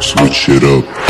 Switch it up.